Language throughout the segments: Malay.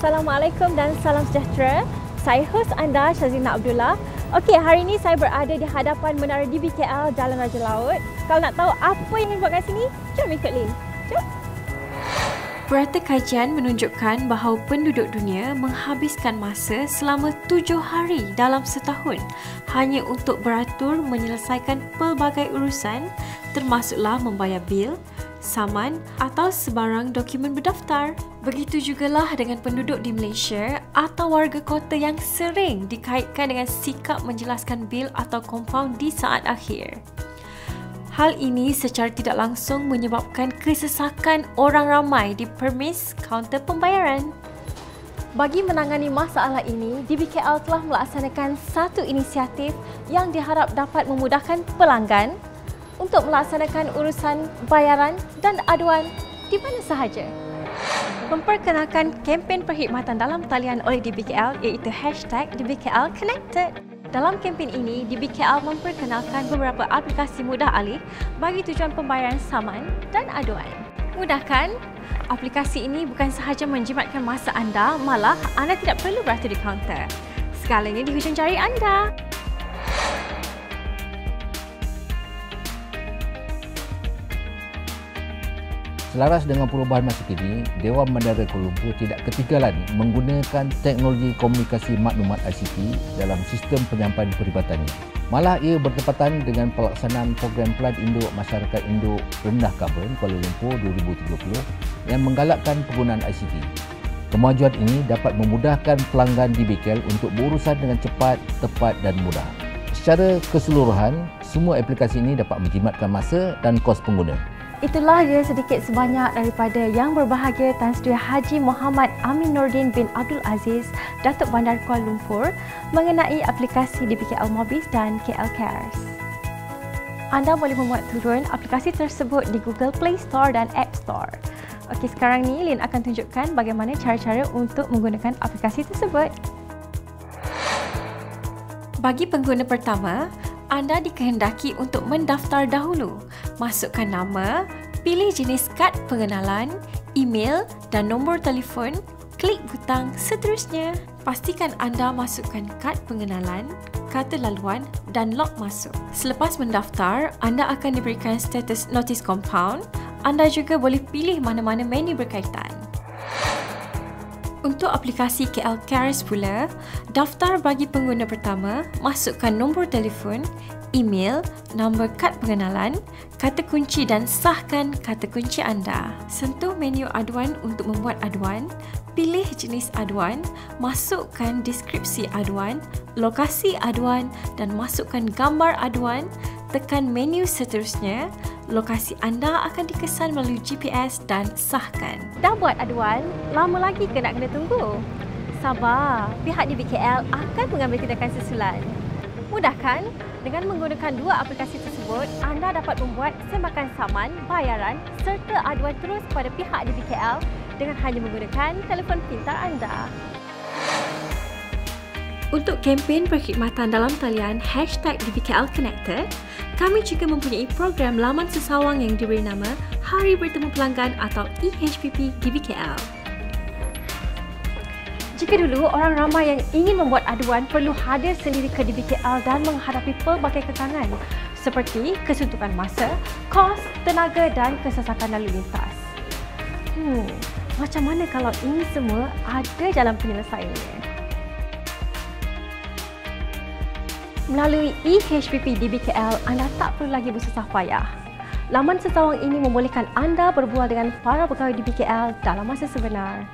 Assalamualaikum dan salam sejahtera. Saya host anda Syazina Abdullah. Okey, hari ini saya berada di hadapan Menara DBKL Jalan Raja Laut. Kalau nak tahu apa yang dibuat kat sini, jom ikut Lin. Jom. Berita kajian menunjukkan bahawa penduduk dunia menghabiskan masa selama tujuh hari dalam setahun hanya untuk beratur menyelesaikan pelbagai urusan termasuklah membayar bil, saman atau sebarang dokumen berdaftar. Begitu jugalah dengan penduduk di Malaysia atau warga kota yang sering dikaitkan dengan sikap menjelaskan bil atau kompaun di saat akhir. Hal ini secara tidak langsung menyebabkan kesesakan orang ramai di permis kaunter pembayaran. Bagi menangani masalah ini, DBKL telah melaksanakan satu inisiatif yang diharap dapat memudahkan pelanggan untuk melaksanakan urusan bayaran dan aduan di mana sahaja. Memperkenalkan kempen perkhidmatan dalam talian oleh DBKL iaitu hashtag DBKL Connected. Dalam kempen ini, DBKL memperkenalkan beberapa aplikasi mudah alih bagi tujuan pembayaran saman dan aduan. Mudah kan? Aplikasi ini bukan sahaja menjimatkan masa anda, malah anda tidak perlu beratur di kaunter. Segalanya di hujung jari anda. Selaras dengan perubahan masa kini, Dewan Bandara Kuala Lumpur tidak ketinggalan menggunakan teknologi komunikasi maklumat ICT dalam sistem penyampaian peribatannya. Malah ia bertepatan dengan pelaksanaan program Pelan Induk Masyarakat Induk Rendah Karbon Kuala Lumpur 2030 yang menggalakkan penggunaan ICT. Kemajuan ini dapat memudahkan pelanggan di BKL untuk berurusan dengan cepat, tepat dan mudah. Secara keseluruhan, semua aplikasi ini dapat menjimatkan masa dan kos pengguna. Itulah dia sedikit sebanyak daripada yang berbahagia Tan Sri Haji Muhammad Amin Nordin bin Abdul Aziz, Datuk Bandar Kuala Lumpur mengenai aplikasi DBKL Mobis dan KL Cares. Anda boleh memuat turun aplikasi tersebut di Google Play Store dan App Store. Okey, sekarang ni Lin akan tunjukkan bagaimana cara-cara untuk menggunakan aplikasi tersebut. Bagi pengguna pertama, anda dikehendaki untuk mendaftar dahulu. Masukkan nama, pilih jenis kad pengenalan, email dan nombor telefon, klik butang seterusnya. Pastikan anda masukkan kad pengenalan, kata laluan dan log masuk. Selepas mendaftar, anda akan diberikan status notis compound. Anda juga boleh pilih mana-mana menu berkaitan. Untuk aplikasi KL Cares pula, daftar bagi pengguna pertama, masukkan nombor telefon, email, nombor kad pengenalan, kata kunci dan sahkan kata kunci anda. Sentuh menu aduan untuk membuat aduan, pilih jenis aduan, masukkan deskripsi aduan, lokasi aduan dan masukkan gambar aduan, tekan menu seterusnya, lokasi anda akan dikesan melalui GPS dan sahkan. Dah buat aduan, lama lagi ke nak kena tunggu? Sabar, pihak di BKL akan mengambil tindakan susulan. Mudah kan? Dengan menggunakan dua aplikasi tersebut, anda dapat membuat sembakan saman, bayaran serta aduan terus kepada pihak di BKL dengan hanya menggunakan telefon pintar anda. Untuk kempen perkhidmatan dalam talian hashtag DBKL Connected, kami juga mempunyai program laman sesawang yang diberi nama Hari Bertemu Pelanggan atau EHPP DBKL. Jika dulu orang ramai yang ingin membuat aduan perlu hadir sendiri ke DBKL dan menghadapi pelbagai kekangan seperti kesuntukan masa, kos, tenaga dan kesesakan lalu lintas. Hmm, macam mana kalau ini semua ada jalan penyelesaiannya? Melalui eHPP DBKL, anda tak perlu lagi bersusah payah. Laman sesawang ini membolehkan anda berbual dengan para pegawai DBKL dalam masa sebenar.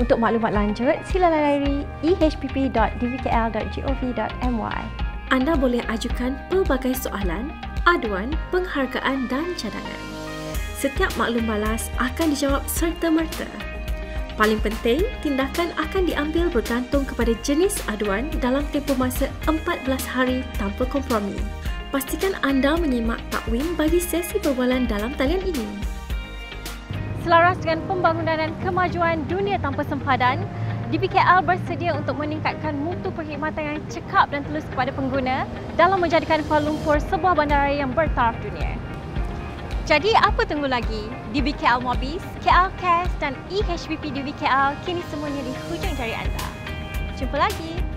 Untuk maklumat lanjut, sila layari ehp.dbkl.gov.my. Anda boleh ajukan pelbagai soalan, aduan, penghargaan dan cadangan. Setiap maklum balas akan dijawab serta-merta. Paling penting, tindakan akan diambil bergantung kepada jenis aduan dalam tempoh masa 14 hari tanpa kompromi. Pastikan anda menyimak takwim bagi sesi perbualan dalam talian ini. Selaras dengan pembangunan dan kemajuan dunia tanpa sempadan, DBKL bersedia untuk meningkatkan mutu perkhidmatan yang cekap dan telus kepada pengguna dalam menjadikan Kuala Lumpur sebuah bandara yang bertaraf dunia. Jadi apa tunggu lagi? DBKL Mobis, KL Cares dan eHBP DBKL kini semuanya di hujung jari anda. Jumpa lagi.